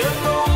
You know